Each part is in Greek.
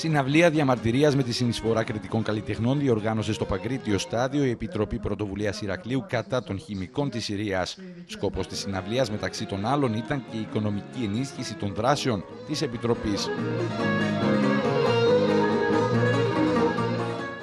Συναυλία διαμαρτυρίας με τη συνεισφορά κριτικών καλλιτεχνών διοργάνωσε στο Παγκρίτιο Στάδιο η Επιτροπή Πρωτοβουλίας Ηρακλείου κατά των χημικών της Συρίας. Σκοπό της συναυλίας, μεταξύ των άλλων, ήταν και η οικονομική ενίσχυση των δράσεων της Επιτροπής.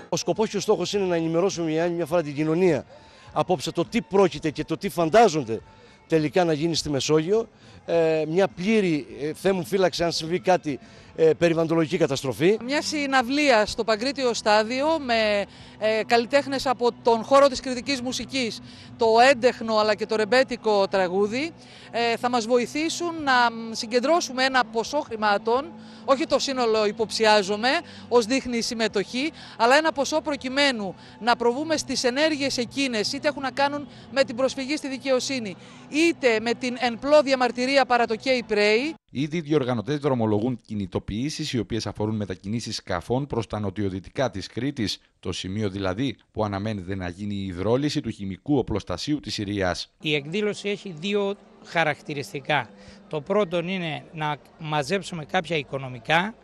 Ο σκοπός και ο στόχος είναι να ενημερώσουμε μια άλλη μια φορά την κοινωνία απόψε το τι πρόκειται και το τι φαντάζονται τελικά να γίνει στη Μεσόγειο. Ε, μια πλήρη ε, θέμουν φύλαξη αν συμβεί κάτι ε, περιβαλλοντολογική καταστροφή. Μια συναυλία στο Παγκρίτιο Στάδιο με ε, καλλιτέχνες από τον χώρο της κριτικής μουσικής, το έντεχνο αλλά και το ρεμπέτικο τραγούδι, ε, θα μας βοηθήσουν να συγκεντρώσουμε ένα ποσό χρημάτων, όχι το σύνολο υποψιάζομαι, ως δείχνει η συμμετοχή, αλλά ένα ποσό προκειμένου να προβούμε στις ενέργειες εκείνες, είτε έχουν να κάνουν με την προσφυγή στη δικαιοσύνη, είτε με την εν πλώ διαμαρτυρία παρά το K-Pray. Ήδη οι διοργανωτές δρομολογούν κινητοποιήσεις οι οποίες αφορούν μετακινήσεις σκαφών προς τα νοτιοδυτικά της Κρήτης, το σημείο δηλαδή που αναμένεται να γίνει η υδρόληση του χημικού οπλοστασίου της Συρίας. Η εκδήλωση έχει δύο χαρακτηριστικά. Το πρώτο είναι να μαζέψουμε κάποια οικονομικά,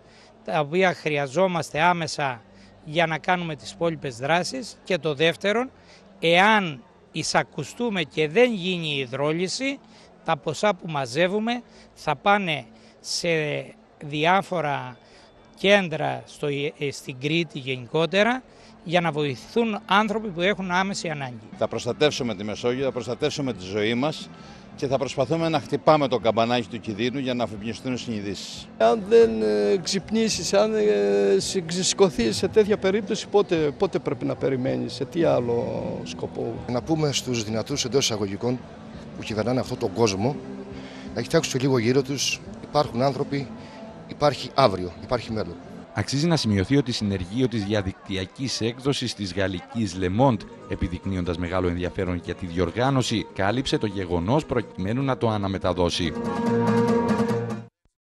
τα οποία χρειαζόμαστε άμεσα για να κάνουμε τις υπόλοιπες δράσεις και το δεύτερο, εάν εισακουστούμε και δεν γίνει η υδρόληση, τα ποσά που μαζεύουμε θα πάνε σε διάφορα κέντρα στο, ε, στην Κρήτη γενικότερα για να βοηθούν άνθρωποι που έχουν άμεση ανάγκη. Θα προστατεύσουμε τη Μεσόγειο, θα προστατεύσουμε τη ζωή μας και θα προσπαθούμε να χτυπάμε το καμπανάκι του κινδύνου για να αφυπνιστούν οι συνειδήσεις. Αν δεν ε, ξυπνήσεις, αν ε, σηκωθεί σε τέτοια περίπτωση, πότε, πότε πρέπει να περιμένεις, σε τι άλλο σκοπό; Να πούμε στους δυνατούς εντός εισαγωγικών που κυβερνάνε αυτόν τον κόσμο να κοιτάξουν λίγο γύρω τους. Υπάρχουν άνθρωποι, υπάρχει αύριο, υπάρχει μέλλον. Αξίζει να σημειωθεί ότι συνεργείο της διαδικτυακής έκδοσης της γαλλικής Le Monde, επιδεικνύοντας μεγάλο ενδιαφέρον για τη διοργάνωση, κάλυψε το γεγονός προκειμένου να το αναμεταδώσει.